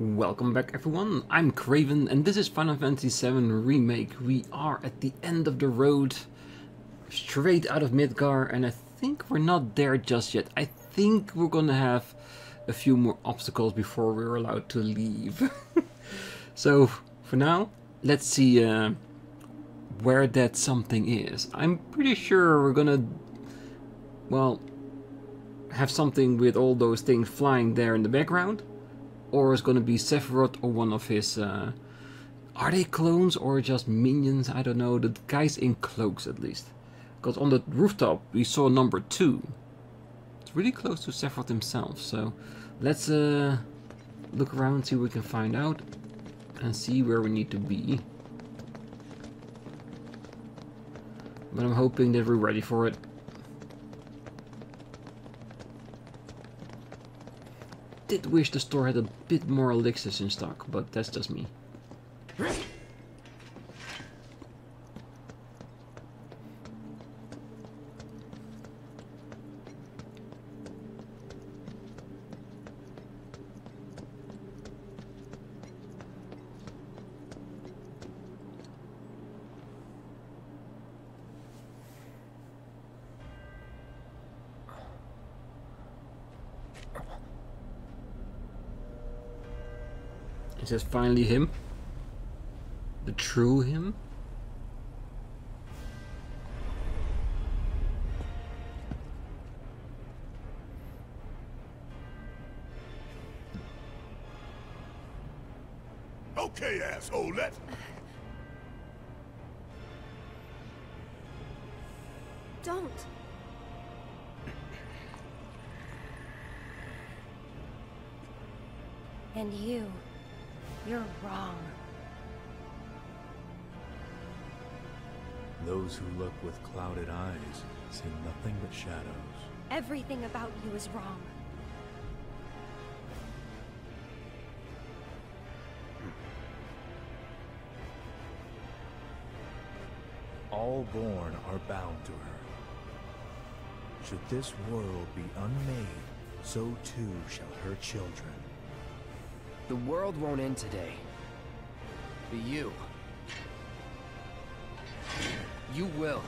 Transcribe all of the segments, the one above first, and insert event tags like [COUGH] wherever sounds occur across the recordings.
Welcome back everyone, I'm Craven and this is Final Fantasy VII Remake. We are at the end of the road, straight out of Midgar and I think we're not there just yet. I think we're gonna have a few more obstacles before we're allowed to leave. [LAUGHS] so for now, let's see uh, where that something is. I'm pretty sure we're gonna, well, have something with all those things flying there in the background or it's gonna be Sephiroth or one of his. Uh, are they clones or just minions? I don't know. The guys in cloaks, at least. Because on the rooftop we saw number two. It's really close to Sephiroth himself. So let's uh, look around, see what we can find out, and see where we need to be. But I'm hoping that we're ready for it. Did wish the store had a bit more elixirs in stock, but that's just me. Is this finally him? The true him? You're wrong. Those who look with clouded eyes see nothing but shadows. Everything about you is wrong. All born are bound to her. Should this world be unmade, so too shall her children. The world won't end today. But you... You will.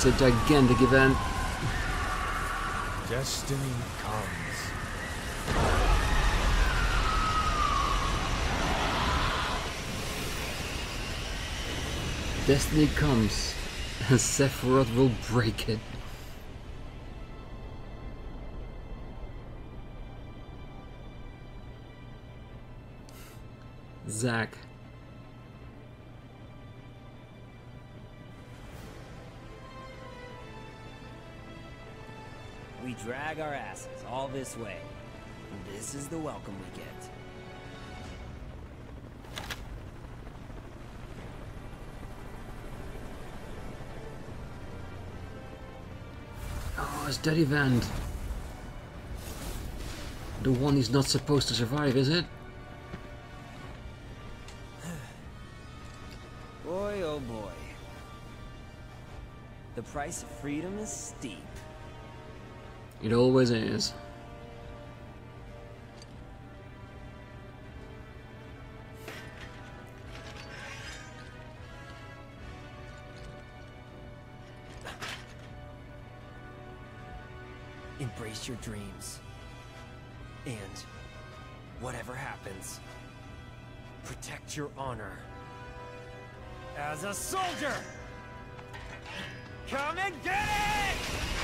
That's a gigantic event. Destiny comes. Destiny comes, and Sephiroth will break it. Zack. Drag our asses all this way. And this is the welcome we get. Oh, it's Daddy Vand. The one he's not supposed to survive, is it? [SIGHS] Boy, oh boy. The price of freedom is steep. It always is. Embrace your dreams. And whatever happens, protect your honor. As a soldier! Come and get it!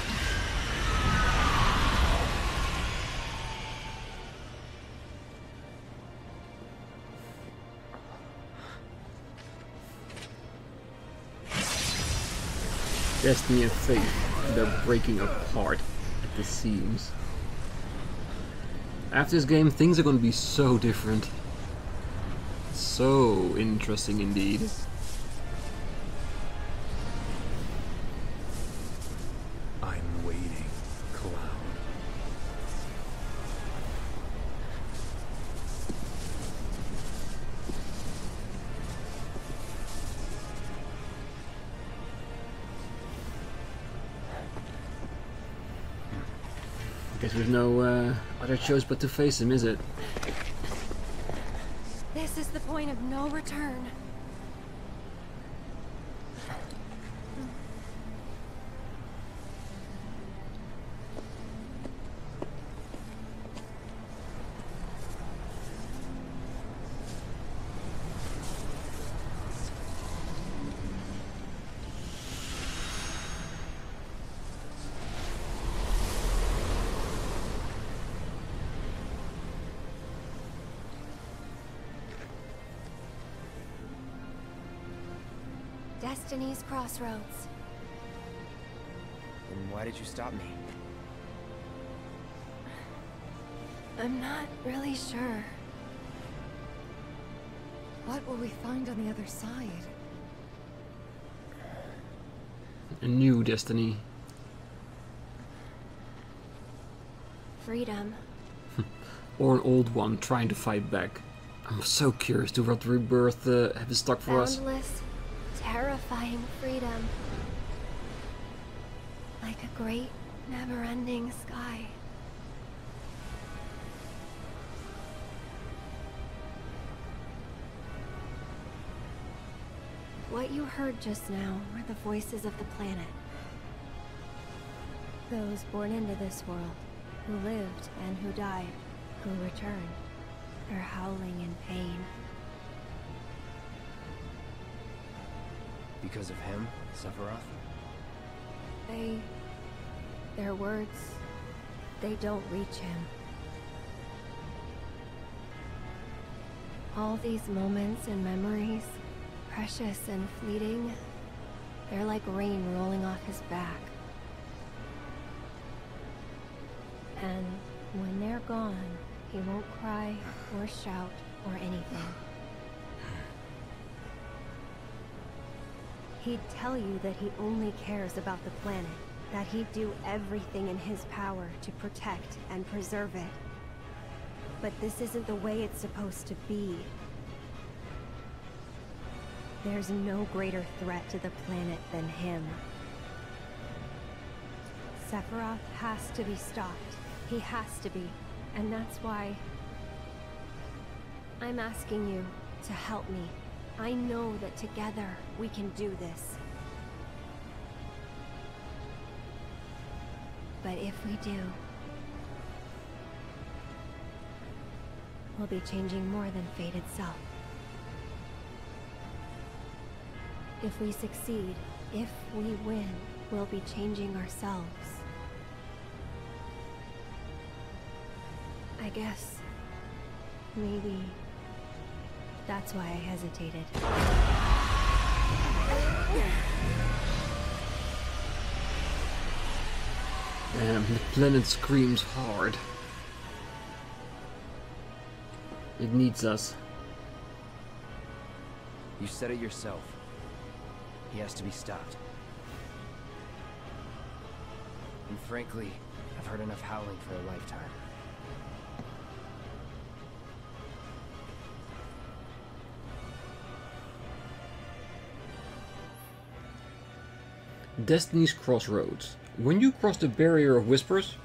Destiny and Faith, they're breaking apart at the seams. After this game, things are going to be so different. So interesting indeed. Choice but to face him, is it? This is the point of no return. Destiny's Crossroads. And why did you stop me? I'm not really sure. What will we find on the other side? A new destiny. Freedom. [LAUGHS] Or an old one trying to fight back. I'm so curious to what rebirth uh, have in stock for us. Terrifying freedom. Like a great, never-ending sky. What you heard just now were the voices of the planet. Those born into this world, who lived and who died, who returned. They're howling in pain. Because of him, Sephiroth? They... Their words... They don't reach him. All these moments and memories, precious and fleeting, they're like rain rolling off his back. And when they're gone, he won't cry or shout or anything. He'd tell you that he only cares about the planet, that he'd do everything in his power to protect and preserve it. But this isn't the way it's supposed to be. There's no greater threat to the planet than him. Sephiroth has to be stopped. He has to be. And that's why... I'm asking you to help me. I know that together we can do this. But if we do, we'll be changing more than fate itself. If we succeed, if we win, we'll be changing ourselves. I guess maybe that's why I hesitated. Damn, the planet screams hard. It needs us. You said it yourself. He has to be stopped. And frankly, I've heard enough howling for a lifetime. Destiny's Crossroads. When you cross the barrier of whispers,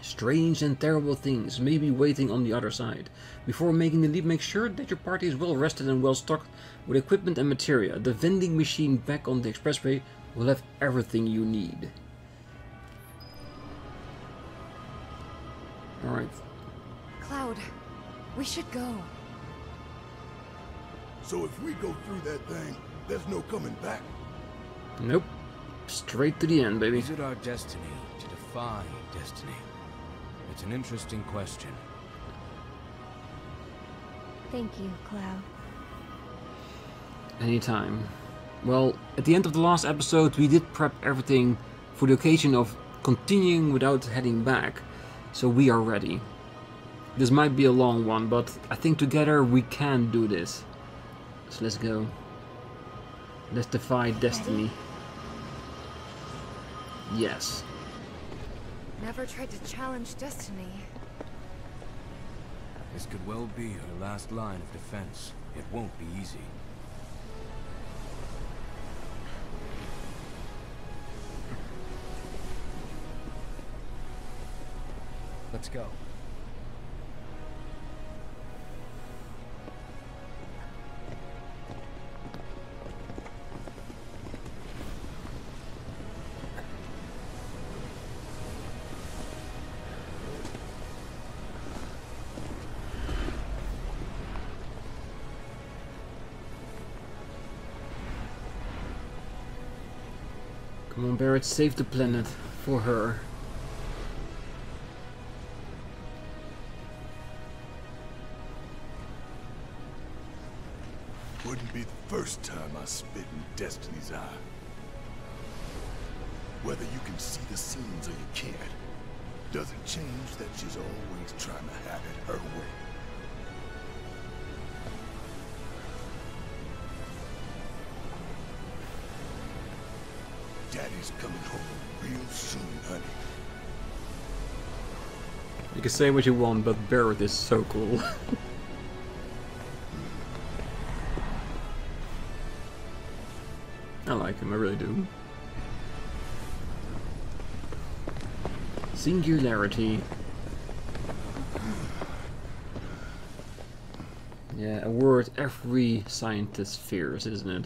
strange and terrible things may be waiting on the other side. Before making the leap, make sure that your party is well rested and well stocked with equipment and materia. The vending machine back on the expressway will have everything you need. Alright, Cloud, we should go. So if we go through that thing, there's no coming back. nope. Straight to the end, baby. Is it our destiny to defy destiny? It's an interesting question. Thank you, Cloud. Anytime. Well, at the end of the last episode, we did prep everything for the occasion of continuing without heading back, so we are ready. This might be a long one, but I think together we can do this. So let's go. Let's defy destiny. Yes. Never tried to challenge destiny. This could well be her last line of defense. It won't be easy. Let's go. On, Barret, save the planet for her. Wouldn't be the first time I spit in Destiny's eye. Whether you can see the scenes or you can't, doesn't change that she's always trying to have it her way. Soon, honey. You can say what you want, but Barret is so cool. I like him, I really do. Singularity. Yeah, a word every scientist fears, isn't it?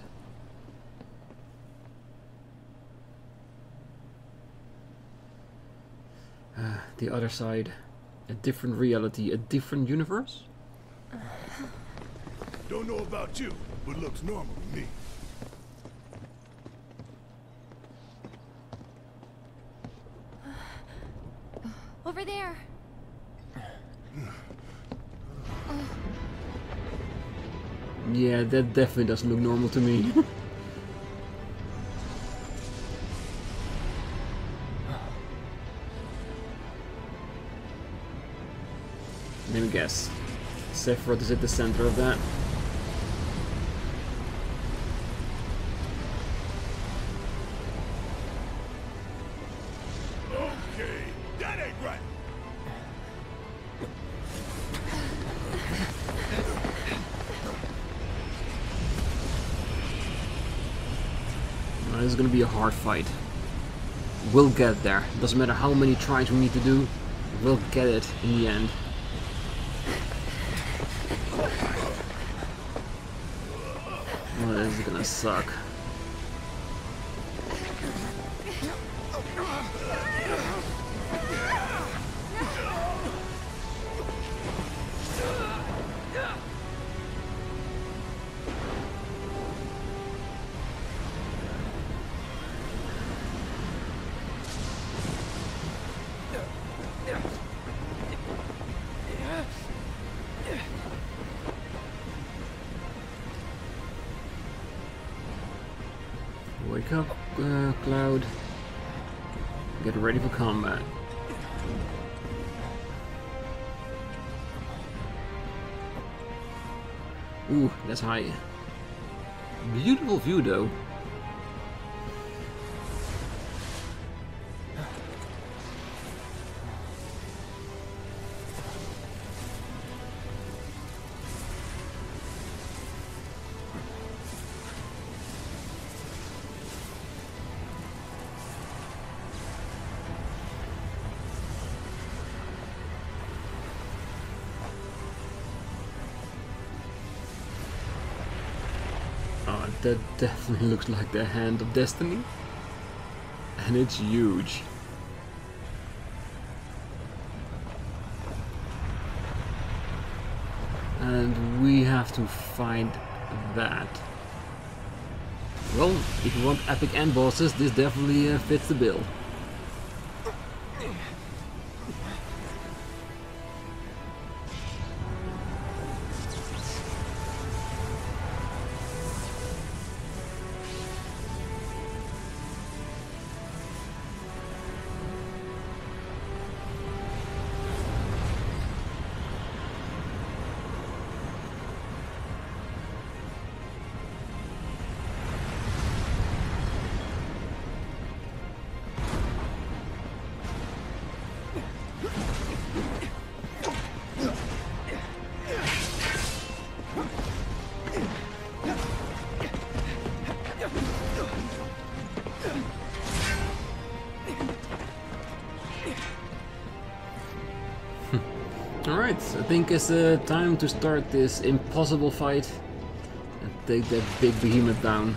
Uh, the other side. A different reality, a different universe? [SIGHS] Don't know about you, but looks normal to me. [SIGHS] Over there. [SIGHS] Yeah, that definitely doesn't look normal to me. [LAUGHS] guess. Sephiroth is at the center of that. Okay, that ain't right. This is gonna be a hard fight. We'll get there. Doesn't matter how many tries we need to do, we'll get it in the end. Oh, this is gonna suck. Ooh, that definitely looks like the hand of destiny. And it's huge. And we have to find that. Well, if you want epic end bosses, this definitely uh, fits the bill. Think it's time to start this impossible fight and take that big behemoth down.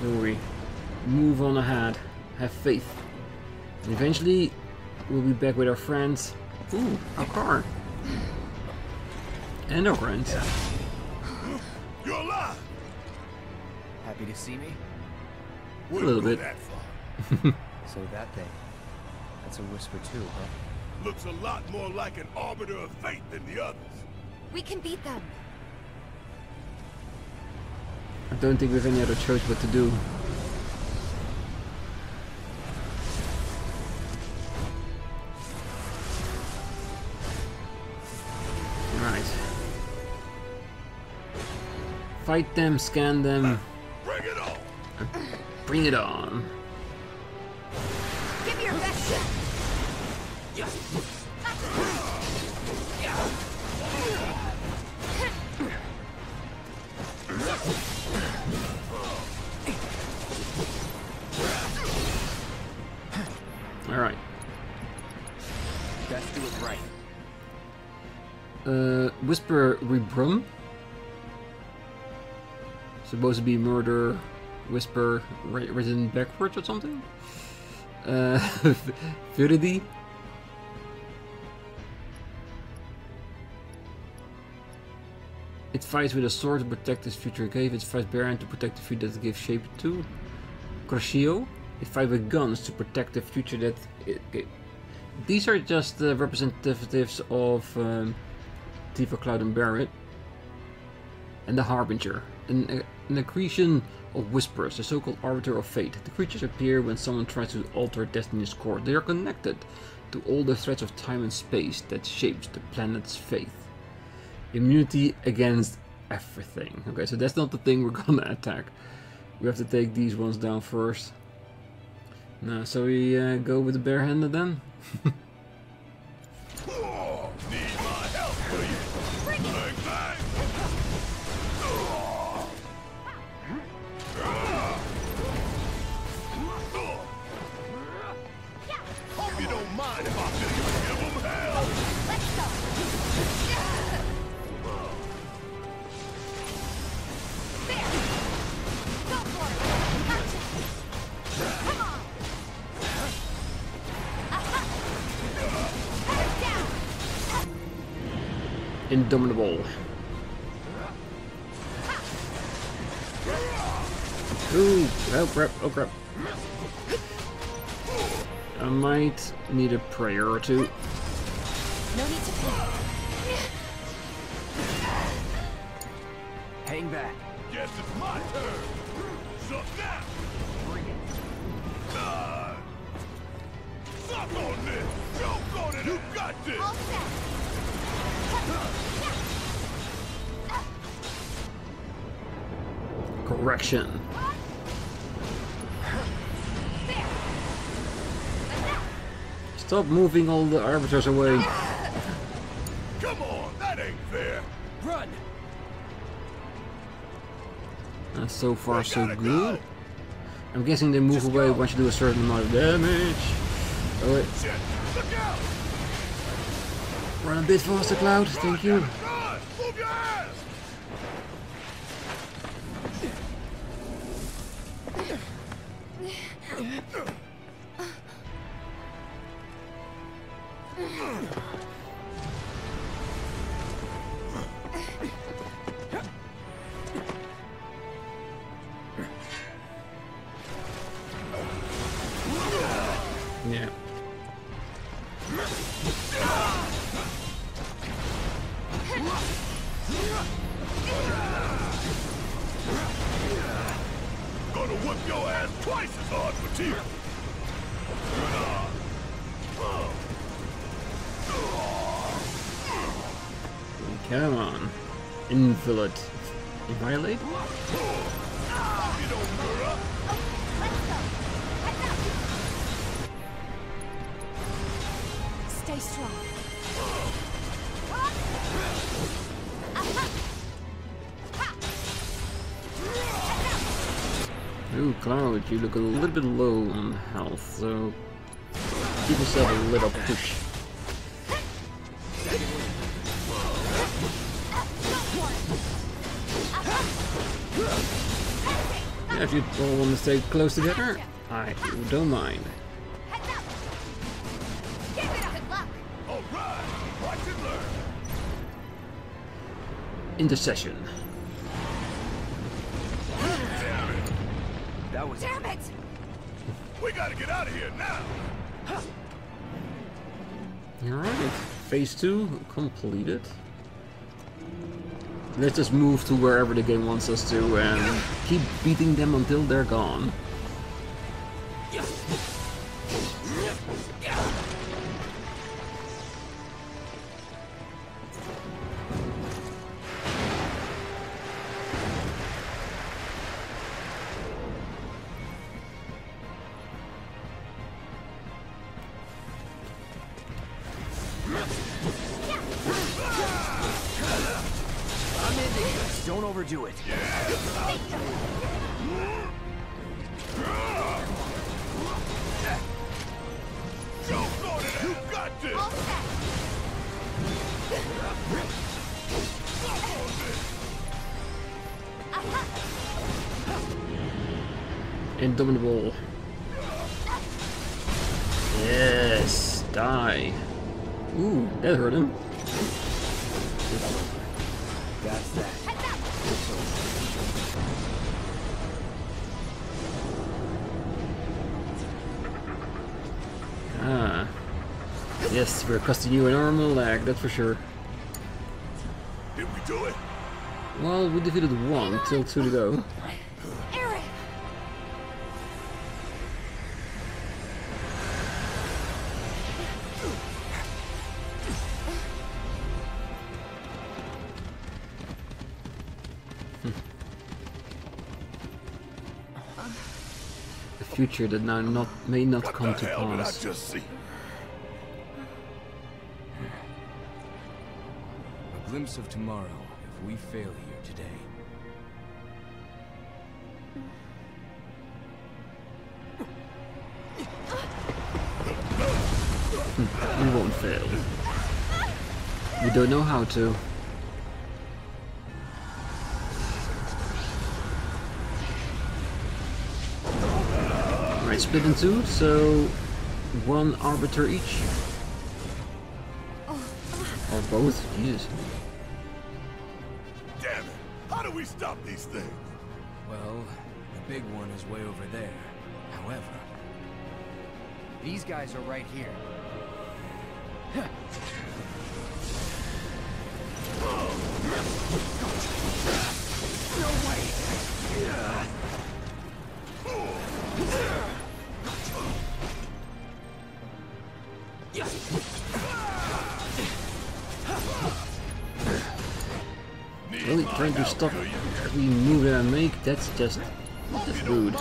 Don't worry. Move on ahead. Have faith. And eventually, we'll be back with our friends. Ooh, our car. And our friends. You're to see me? Wouldn't little bit. That far. [LAUGHS] So that thing. That's a whisper too, huh? Looks a lot more like an arbiter of fate than the others. We can beat them. I don't think we have any other choice but to do. Right. Fight them, scan them, Bring it on! Bring it on. Give me your best shot. Alright. Best do it right. Uh, Whisper Rubrum. Supposed to be murder, whisper ri- written backwards or something. Uh, [LAUGHS] Viridity. It fights with a sword to protect its future cave. It fights Baron to protect the future that gives shape to. Croceo. It fights with guns to protect the future that it, these are just the representatives of um, Tifa, Cloud, and Barret. And the Harbinger, an, an accretion of whispers, the so-called arbiter of fate. The creatures appear when someone tries to alter destiny's course. They are connected to all the threads of time and space that shapes the planet's fate. Immunity against everything. Okay, so that's not the thing we're [LAUGHS] gonna attack. We have to take these ones down first. Now, so we uh, go with the barehanded then? [LAUGHS] Indomitable. Ooh, oh crap, oh crap. I might need a prayer or two. No need to panic. Hang back. Guess it's my turn. Shut down. Bring it. Uh, suck on this. Choke on it. You got this. Correction. Stop moving all the arbiters away. Come on, that ain't fair. Run! Uh, so far, so good. go. I'm guessing they move Just away go. once you do a certain amount of damage. Oh wait, Shit. Run a bit faster, Cloud. Thank you. Stay strong. Cloud, you look a little bit low on health, so give yourself a little push. Yeah, if you all want to stay close together, I don't mind. Intercession. That was Damn it! We gotta get out of here now! Alright, phase 2 completed. Let's just move to wherever the game wants us to and keep beating them until they're gone. Yes, we're costing you an arm and a leg, that's for sure. Did we do it? Well, we defeated one, still two to go. Eric! A future that now not may not What come the to hell did I pass. Glimpse of tomorrow if we fail here today. Hmm, we won't fail. We don't know how to. Right, split in two, so one arbiter each. Or both, Jesus. We stop these things? Well, the big one is way over there. However, These guys are right here. Stop every move that I make, that's just that's rude.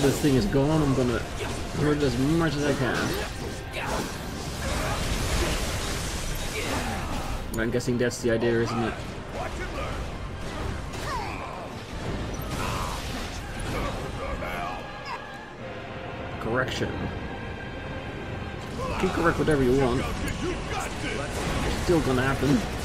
This thing is gone, I'm gonna hurt as much as I can. I'm guessing that's the idea, isn't it? Correction. You can correct whatever you want. It's! Still gonna happen.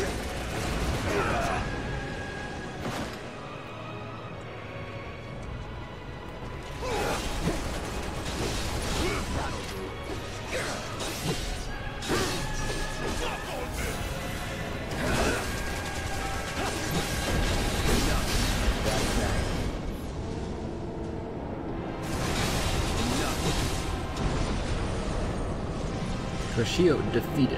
defeated.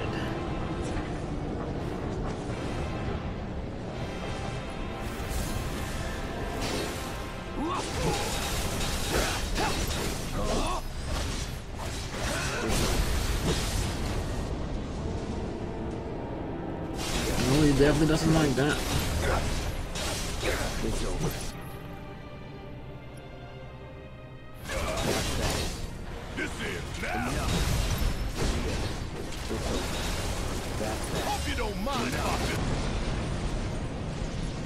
definitely doesn't like that.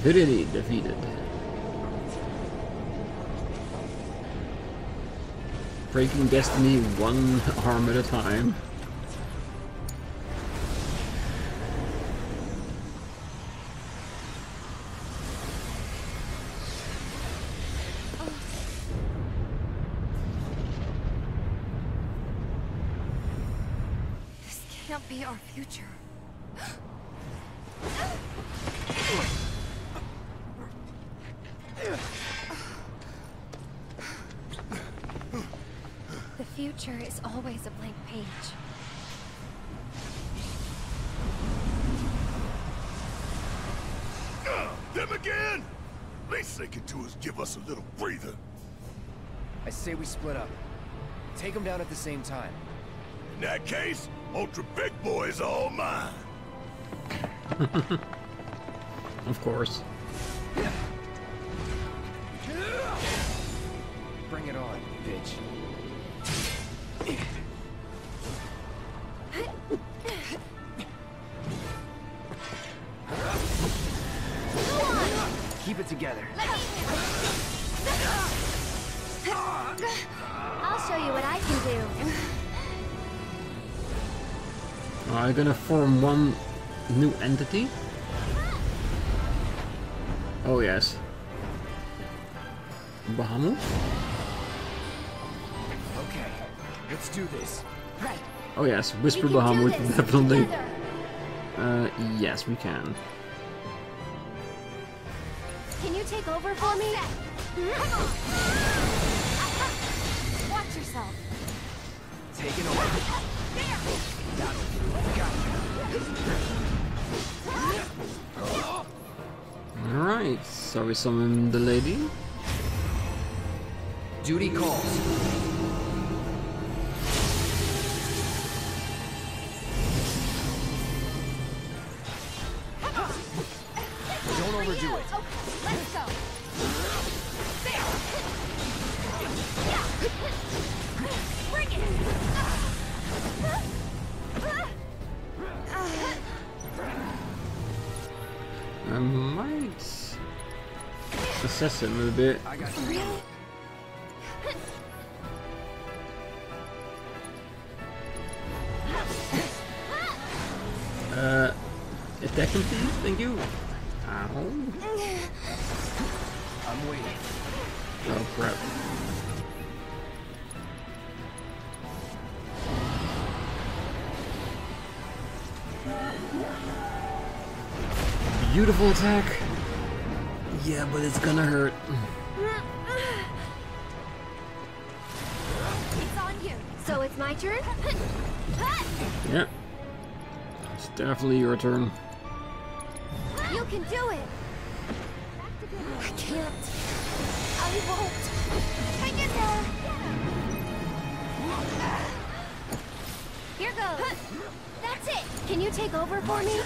Virility defeated. Breaking Destiny one arm at a time. Future is always a blank page. Uh, them again? Least they can do is give us a little breather. I say we split up. Take them down at the same time. In that case, Ultra Big Boy is all mine. [LAUGHS] Of course. Bring it on, bitch. New entity? Oh yes. Bahamut? Okay, let's do this. Right. Oh yes, Whisper Bahamut, [LAUGHS] definitely. Uh, yes, we can. Can you take over for me? [LAUGHS] Watch yourself. Taking over. [LAUGHS] Alright, so we summon the lady. Duty calls. Assess him a bit. Uh, attack him please, thank you. Ow. I'm waiting. Oh crap. Beautiful attack. Yeah, but it's gonna hurt. It's on you. So it's my turn? Yeah. It's definitely your turn. You can do it. I can't. I won't. Hang in there. Here goes. That's it. Can you take over for me?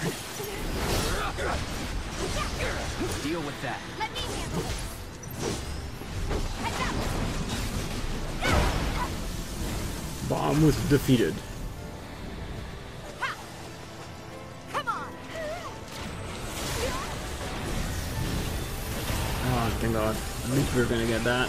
Deal with that. Let me handle it. Bomb was defeated. Come on. Oh, thank god. At least we are gonna get that.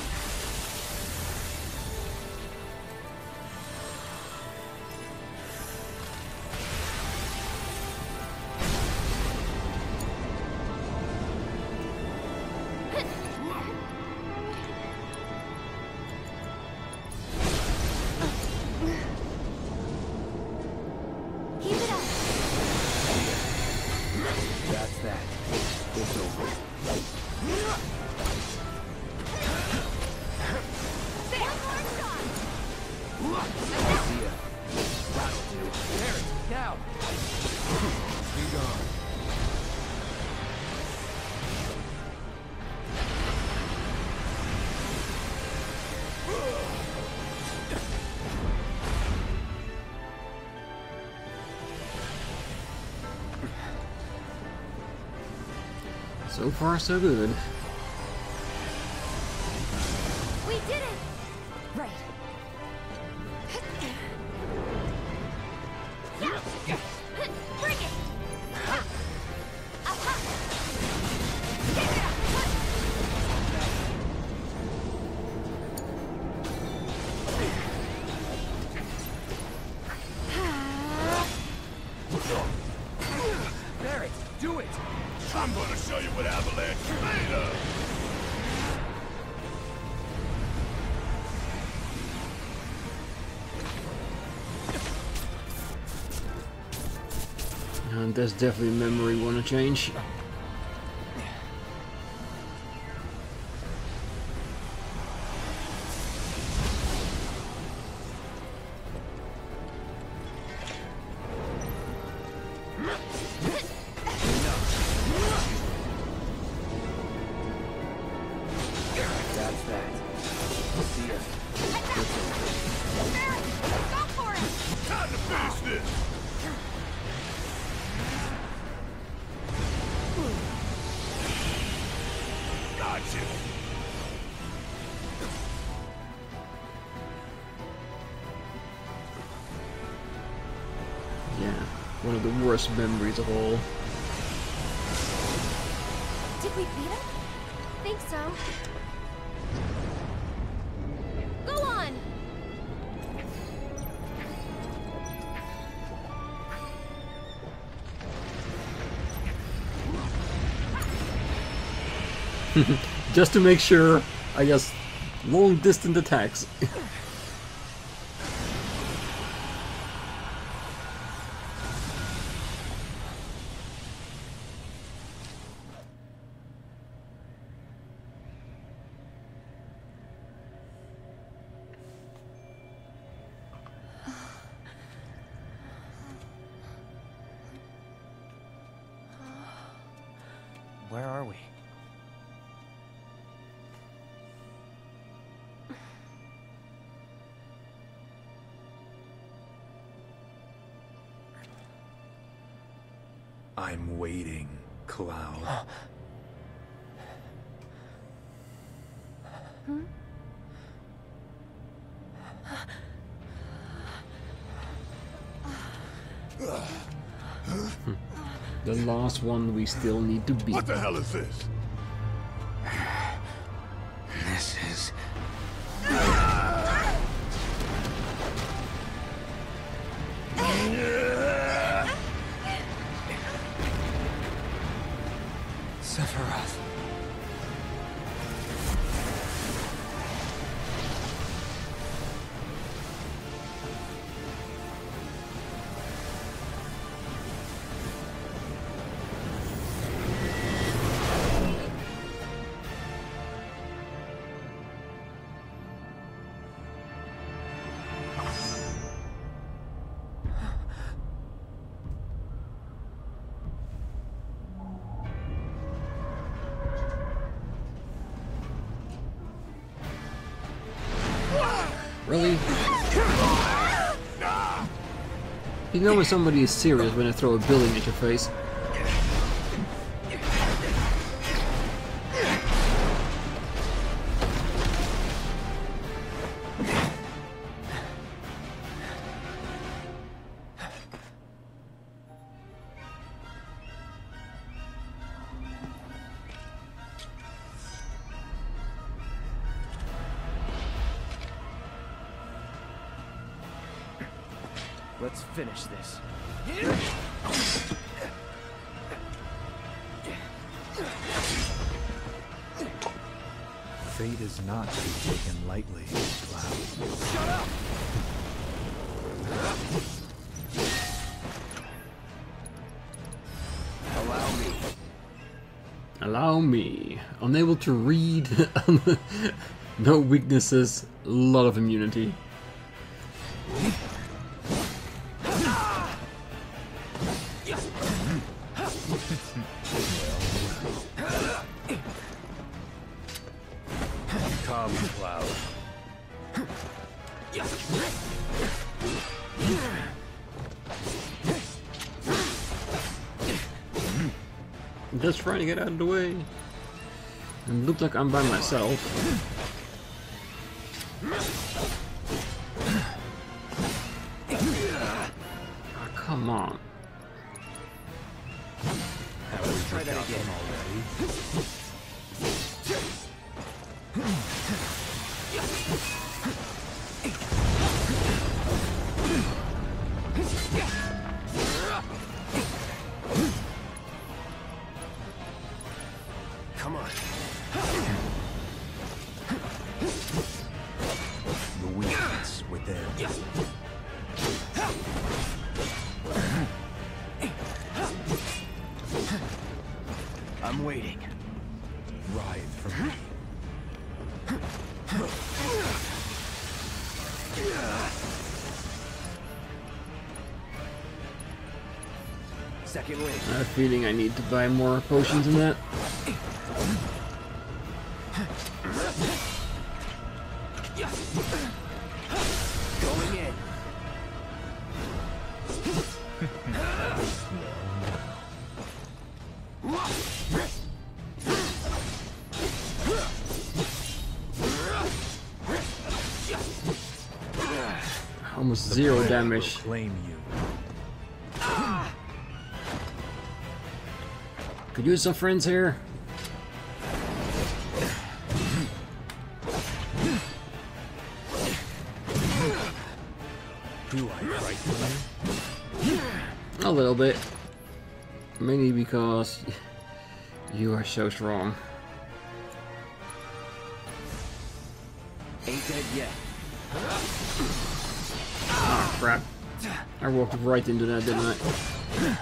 So far, so good. There's definitely a memory wanna change. Worst memories of all. Did we beat him? Think so. Go on! [LAUGHS] Just to make sure, I guess, long distance attacks. [LAUGHS] waiting, Cloud. The last one we still need to beat. What the hell is this? This You know when somebody is serious when they throw a building at your face. Let's finish this. Fate is not to be taken lightly, Cloud. Shut up! Allow me. Allow me. Unable to read. [LAUGHS] no weaknesses. A lot of immunity. Like I'm by myself. Second wing. I have a feeling I need to buy more potions than that. [LAUGHS] Almost zero damage. Claim you. Could use some friends here. Do I frighten you? A little bit. Mainly because you are so strong. Ain't dead yet. Crap. I walked right into that, didn't I?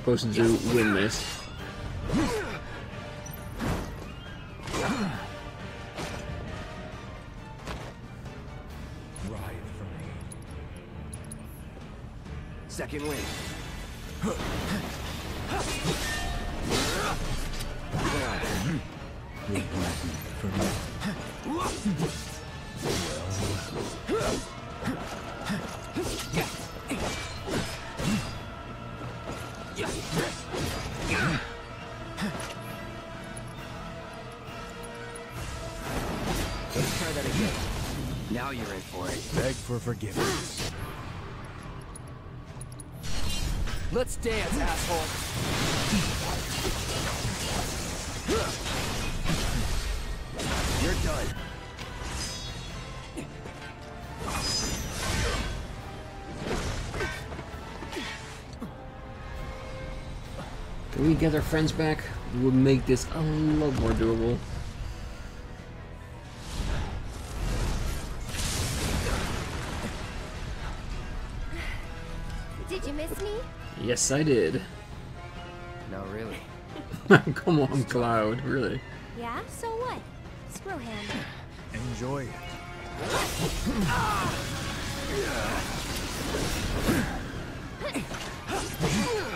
Supposed to win this? For forgiveness. Let's dance, asshole. You're done. Can we get our friends back? It would make this a lot more doable. Yes, I did. No, really. Come on, Cloud, really. Yeah, so what? Screw him. Enjoy it. It's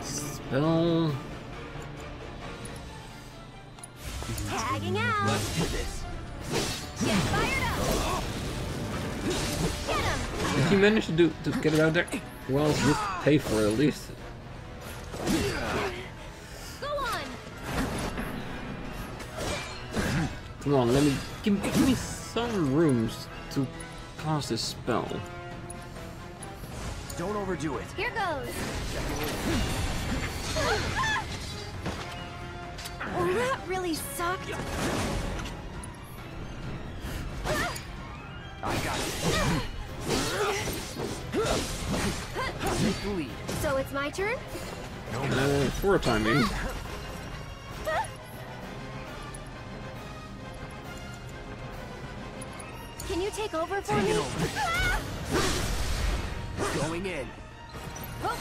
Alright, spell. Tagging out. Let's do this. Get fired up. Get him. Did he manage to do to get it out there? Well, you pay for it at least. Go on. Come on, let me give, give me some rooms to cast this spell. Don't overdo it. Here goes. Oh, that really sucked. I got it. Take the lead. So it's my turn? No, Uh, for a time being. Can you take over for Take me? it over. Going in. This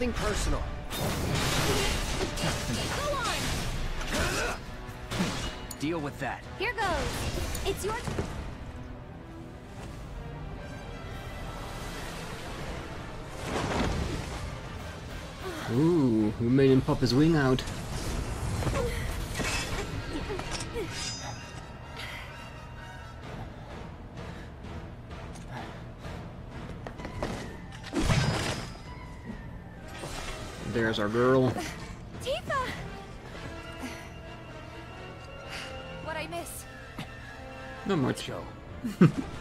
Nothing personal. Go on. Deal with that. Here goes. It's your. Ooh, we made him pop his wing out. There's our girl. Tifa! What I miss? Not much. Go. [LAUGHS]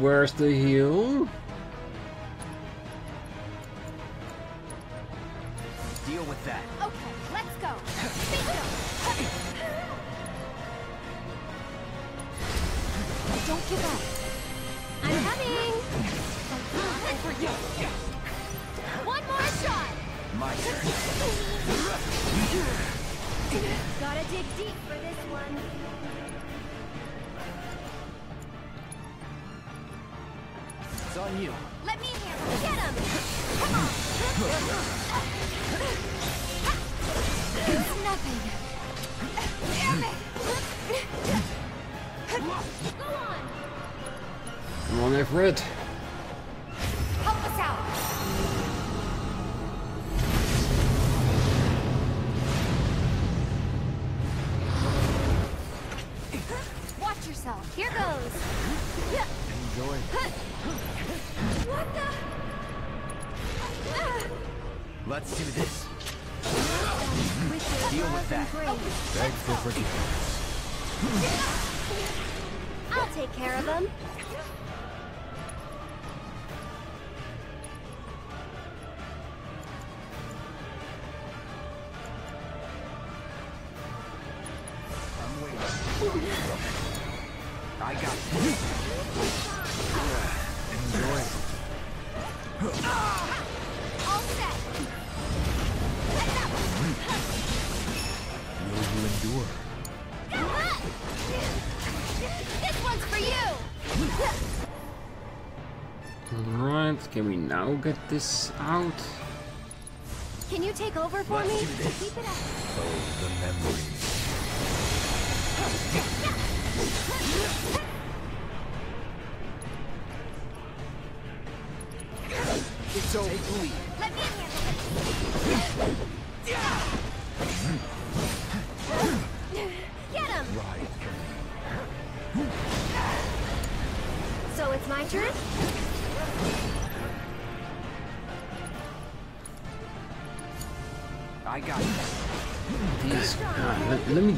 where's the heal? On you. Let me handle it. Get him. Come on. It's nothing. Damn it. Go on. Come on, Barret. Help now get this out? Can you take over for me? Keep it up. Oh, the memories. It's over.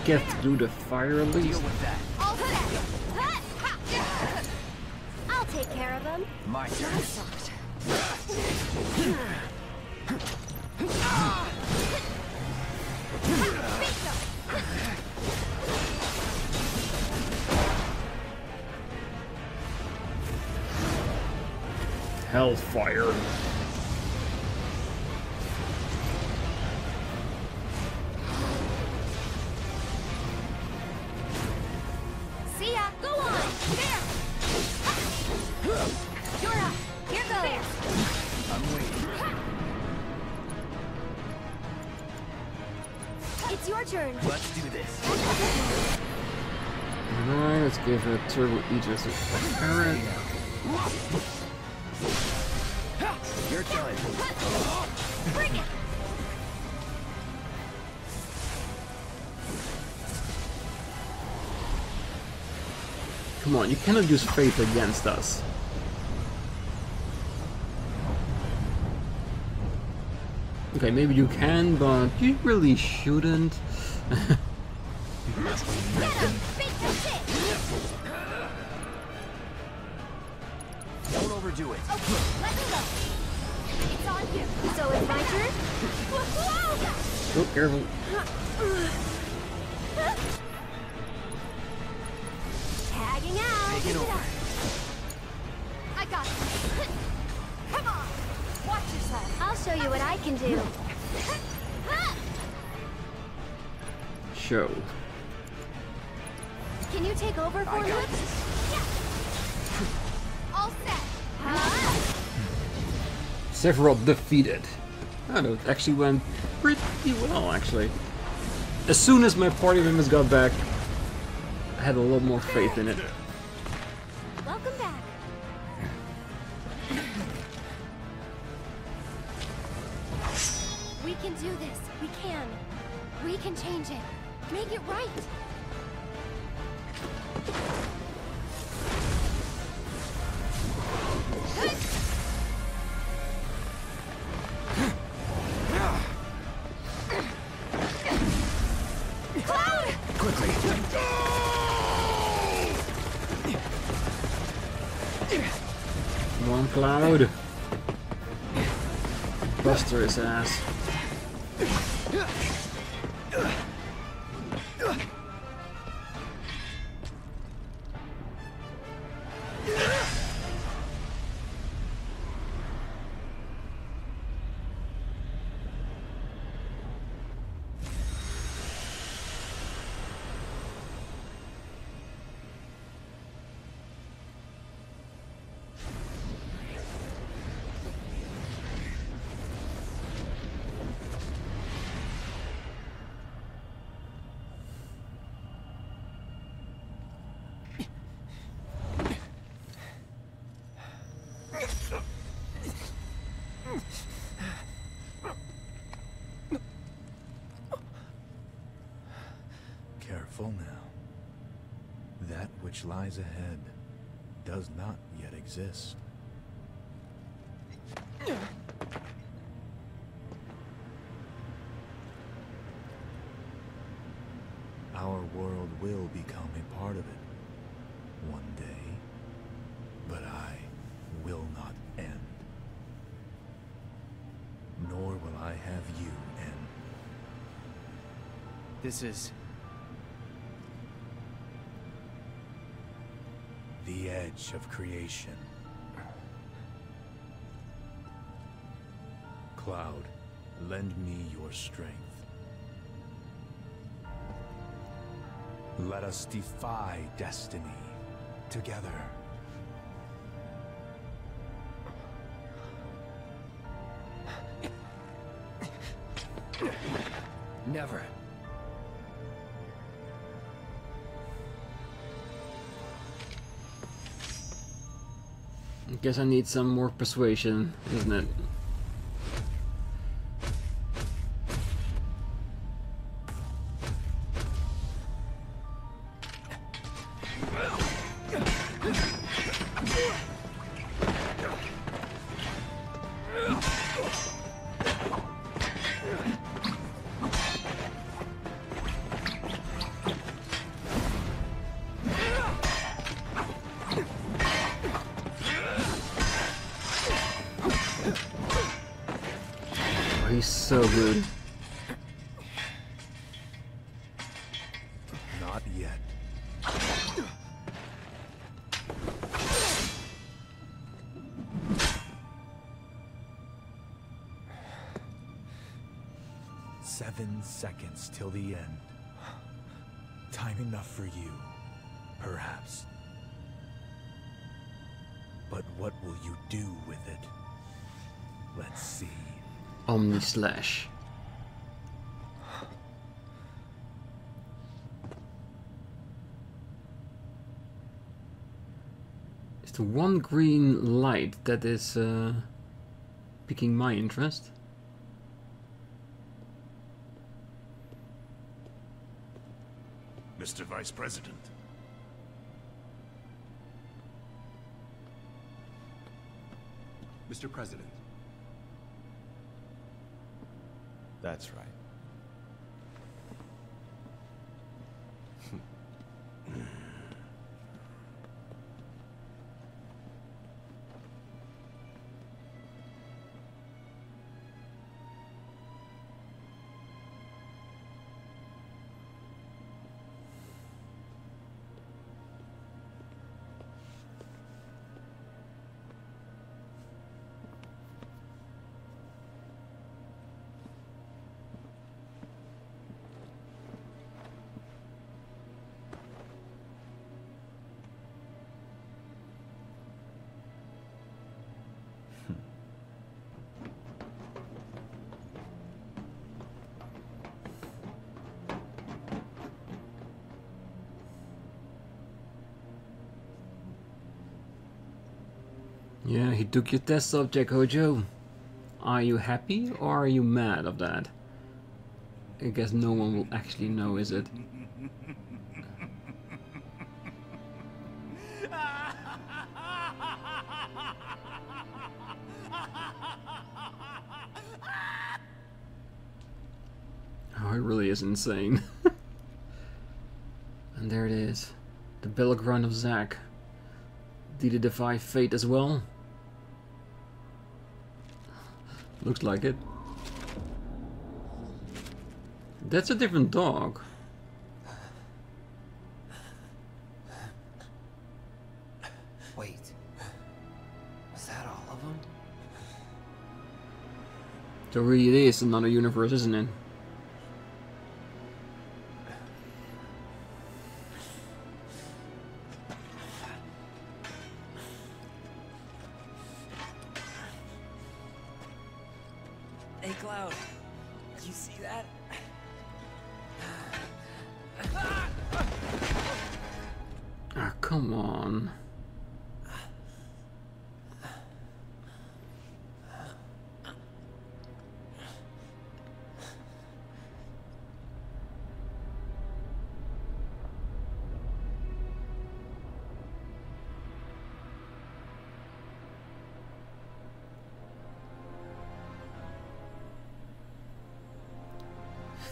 Get through the fire at least. with that. All set. I'll take care of him. My turn. Hellfire. Let's give a Turbo Aegis parrot. Your turn. Bring it. Come on, you cannot use Faith against us. Okay, maybe you can, but you really shouldn't. [LAUGHS] careful. Tagging out. Take it over. I got it. [LAUGHS] Come on. Watch yourself. I'll show you what I can do. Show. Can you take over for me? got. All set. Sephiroth defeated. Oh, no, it actually went pretty well, oh, actually. As soon as my party members got back, I had a little more faith in it. Welcome back. We can do this. We can. We can change it. Make it right. His ass. Lies ahead does not yet exist. Our world will become a part of it one day, but I will not end. Nor will I have you end. This is The edge of creation. Cloud, lend me your strength. Let us defy destiny together. Never. Guess I need some more persuasion, isn't it? Slash. It's the one green light that is uh, piquing my interest. Mr. Vice President. Mr. President. That's right. Took your test subject, Hojo. Are you happy or are you mad of that? I guess no one will actually know, is it? [LAUGHS] Oh, it really is insane. [LAUGHS] and there it is. The Belgrun of Zack. Did it defy fate as well? Looks like it. That's a different dog. Wait. Was that all of them? So really it is another universe, isn't it? Hey, Cloud. You see that? Ah, come on.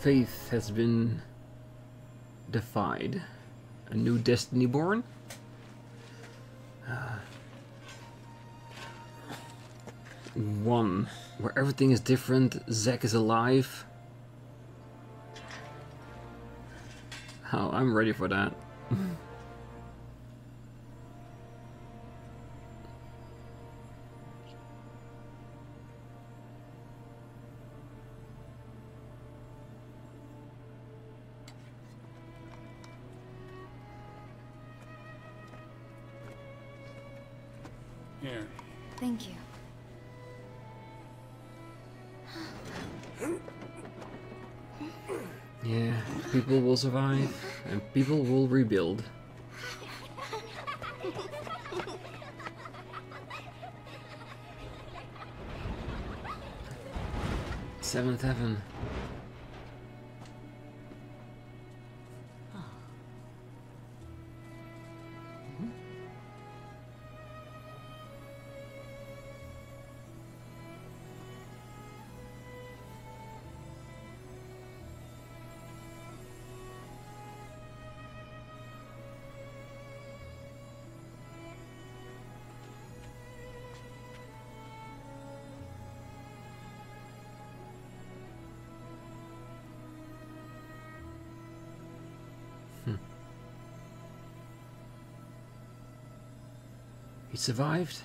Faith has been defied. A new destiny born? Uh, one, where everything is different, Zack is alive. Oh, I'm ready for that. Survive and people will rebuild. Seventh heaven. Survived.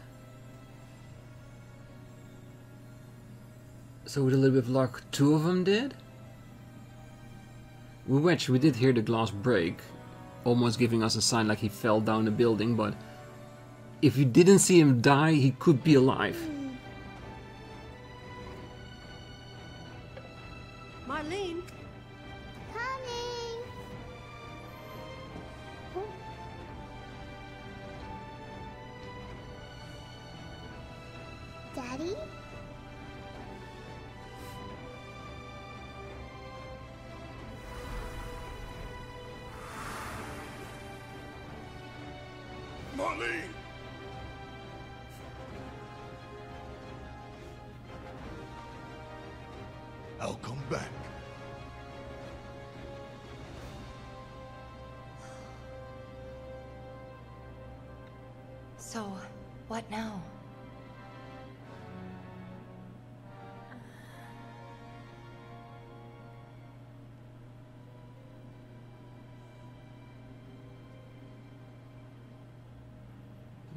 So with a little bit of luck, two of them did? We, which we did hear the glass break, almost giving us a sign like he fell down the building, but if you didn't see him die, he could be alive.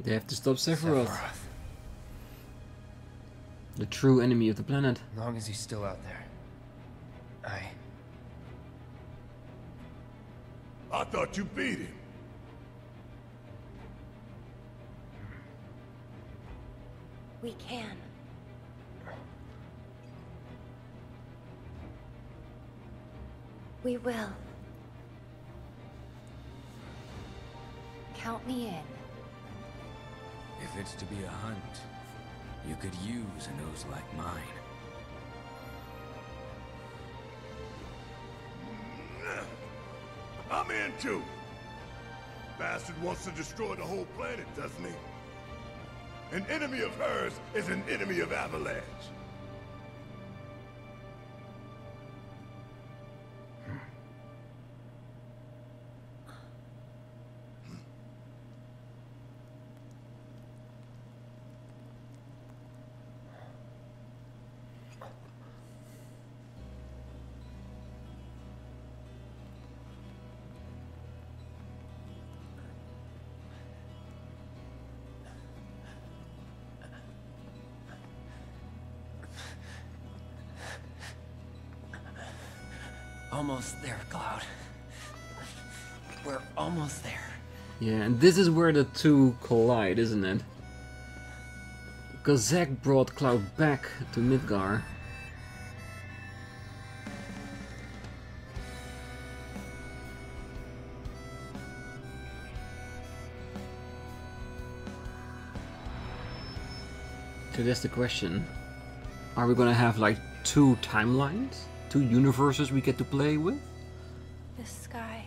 They have to stop Sephiroth, the true enemy of the planet. As long as he's still out there. I... I thought you beat him. We can. We will. Could use a nose like mine. I'm in too. Bastard wants to destroy the whole planet, doesn't he? An enemy of hers is an enemy of Avalanche. Almost there, Cloud. We're almost there. Yeah, and this is where the two collide, isn't it? Because Zack brought Cloud back to Midgar. So that's the question. Are we gonna have like two timelines? Two universes we get to play with? The sky.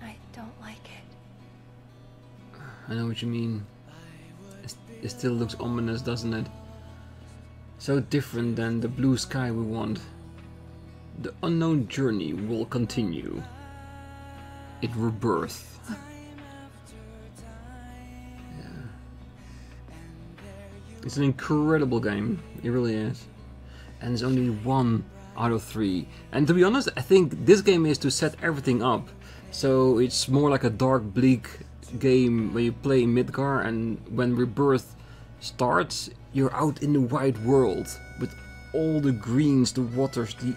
I don't like it. I know what you mean. It, still looks ominous, doesn't it? So different than the blue sky we want. The unknown journey will continue. It rebirth. Yeah. It's an incredible game. It really is. And it's only one out of three. And to be honest, I think this game is to set everything up. So it's more like a dark, bleak game where you play Midgar, and when Rebirth starts, you're out in the wide world with all the greens, the waters, the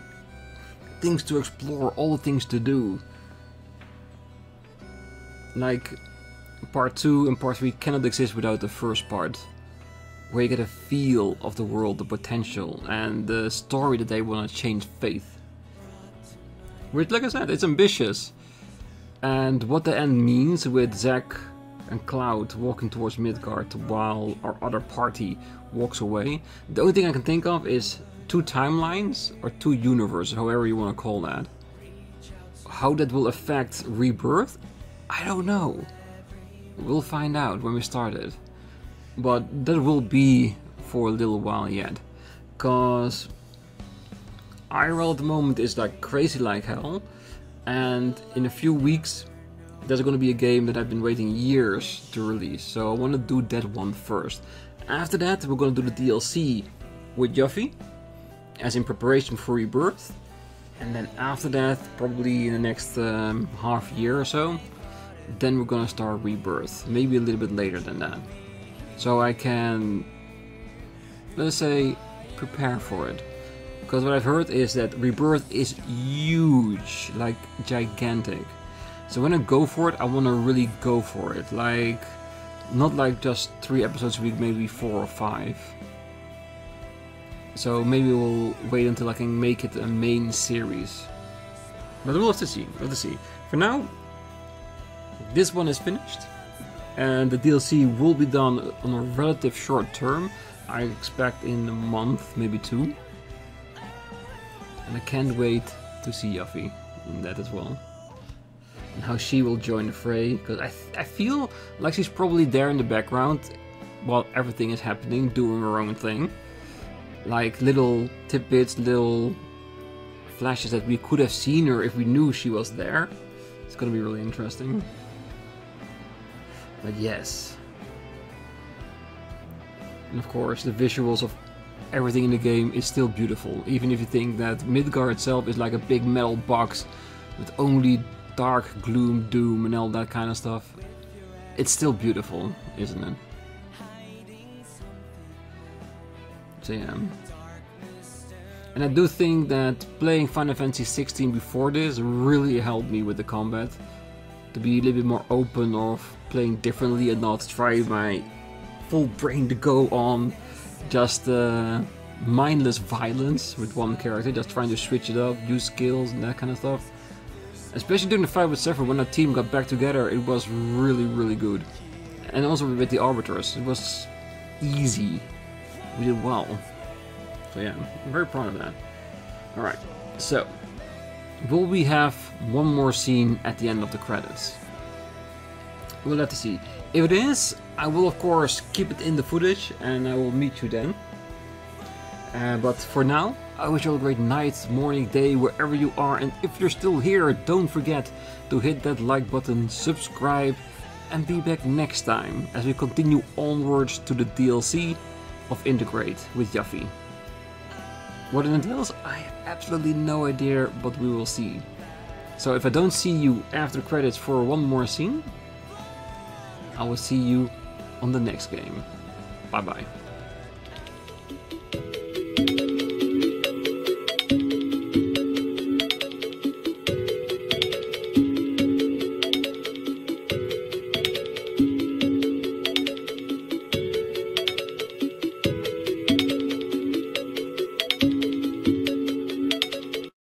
things to explore, all the things to do. Like, part 2 and part 3 cannot exist without the first part. Where you get a feel of the world, the potential, and the story that they want to change faith. Which, like I said, it's ambitious. And what the end means with Zack and Cloud walking towards Midgar while our other party walks away. The only thing I can think of is two timelines or two universes, however you want to call that. How that will affect Rebirth, I don't know. We'll find out when we start it. But that will be for a little while yet. Cause IRL at the moment is like crazy like hell. And in a few weeks there's going to be a game that I've been waiting years to release. So I want to do that one first. After that we're going to do the DLC with Yuffie. As in preparation for Rebirth. And then after that, probably in the next um, half year or so, then we're gonna start Rebirth. Maybe a little bit later than that. So I can, let's say, prepare for it. Because what I've heard is that Rebirth is huge, like gigantic. So when I go for it, I want to really go for it. Like, not like just three episodes a week, maybe four or five. So maybe we'll wait until I can make it a main series. But we'll have to see. We'll have to see. For now, this one is finished. And the DLC will be done on a relative short term. I expect in a month, maybe two. And I can't wait to see Yuffie in that as well. And how she will join the fray. Because I, I feel like she's probably there in the background while everything is happening, doing her own thing like little tidbits, little flashes that we could have seen her if we knew she was there. It's gonna be really interesting. But yes. And of course, the visuals of everything in the game is still beautiful. Even if you think that Midgar itself is like a big metal box with only dark gloom, doom, and all that kind of stuff. It's still beautiful, isn't it? So yeah. And I do think that playing Final Fantasy 16 before this really helped me with the combat. To be a little bit more open of playing differently and not try my full brain to go on just uh, mindless violence with one character, just trying to switch it up, use skills and that kind of stuff. Especially during the fight with Sephiroth, when our team got back together, it was really, really good. And also with the Arbiters, it was easy. We did well. So yeah, I'm very proud of that. Alright, so will we have one more scene at the end of the credits? We'll have to see. If it is, I will of course keep it in the footage and I will meet you then. Uh, but for now, I wish you all a great night, morning, day, wherever you are. And if you're still here, don't forget to hit that like button, subscribe, and be back next time as we continue onwards to the DLC of Intergrade with Yuffie. What it entails, I have absolutely no idea, but we will see. So if I don't see you after credits for one more scene, I will see you on the next game. Bye bye.